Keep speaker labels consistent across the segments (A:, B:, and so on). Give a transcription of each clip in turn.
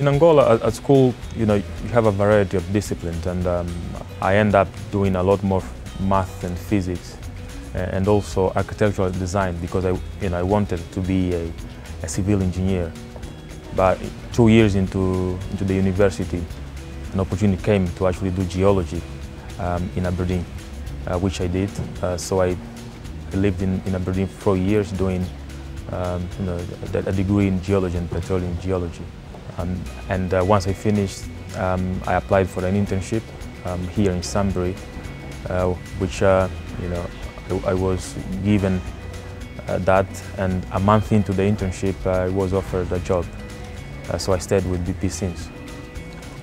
A: In Angola, at, school, you know, you have a variety of disciplines, and um, I end up doing a lot more math and physics, and also architectural design because I, you know, I wanted to be a, a civil engineer. But two years into, into the university, an opportunity came to actually do geology um, in Aberdeen, uh, which I did. Uh, so I lived in, in Aberdeen for years doing um, you know, a degree in geology and petroleum geology. Um, and uh, once I finished, um, I applied for an internship um, here in Sunbury, uh, which uh, you know I, I was given uh, that, and a month into the internship, I was offered a job. Uh, so I stayed with BP since.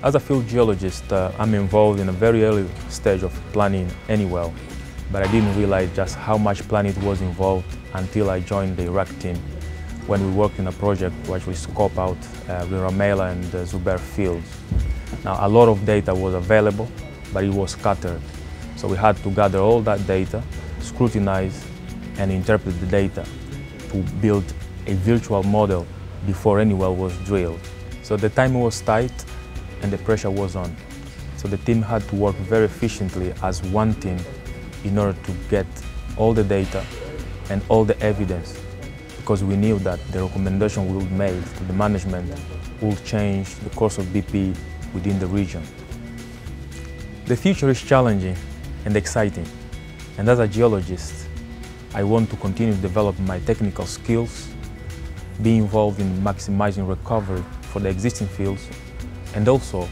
A: As a field geologist, uh, I'm involved in a very early stage of planning any well, but I didn't realize just how much planning was involved until I joined the Iraq team when we worked in a project to actually scope out uh, the Rumaila and the Zubair fields. Now, a lot of data was available, but it was scattered. So we had to gather all that data, scrutinize, and interpret the data to build a virtual model before any well was drilled. So the time was tight and the pressure was on. So the team had to work very efficiently as one team in order to get all the data and all the evidence because we knew that the recommendation we would make to the management would change the course of BP within the region. The future is challenging and exciting, and as a geologist, I want to continue to develop my technical skills, be involved in maximizing recovery for the existing fields, and also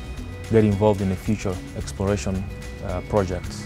A: get involved in the future exploration uh, projects.